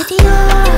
Adios